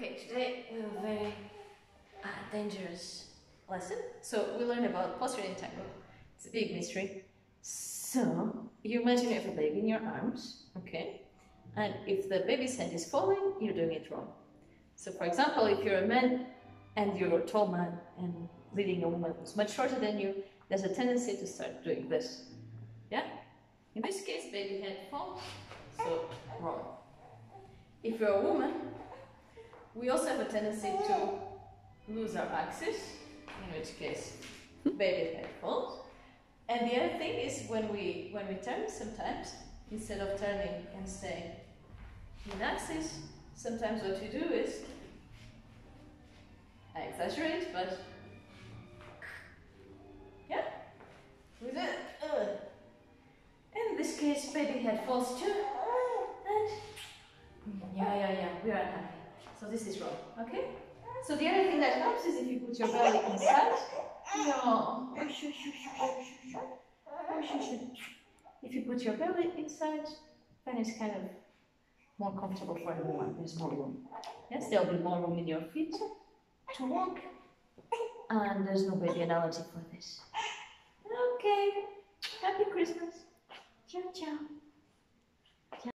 Okay, today we have a very uh, dangerous lesson. So we learn about posture in tango. It's a big mystery. So you imagine you have a baby in your arms, okay? And if the baby's head is falling, you're doing it wrong. So for example, if you're a man and you're a tall man and leading a woman who's much shorter than you, there's a tendency to start doing this. Yeah? In this case, baby head falls, so wrong. If you're a woman, we also have a tendency to lose our axis, in which case baby head falls. And the other thing is when we when we turn sometimes, instead of turning and staying in axis, sometimes what you do is I exaggerate, but yeah, with it. Uh, in this case, baby head falls too, and yeah, yeah, yeah, we are unhappy. So this is wrong, okay? So the other thing that helps is if you put your belly inside. No. If you put your belly inside, then it's kind of more comfortable for woman. There's more room. Yes, there'll be more room in your feet to walk. And there's no baby analogy for this. Okay. Happy Christmas. Ciao, ciao.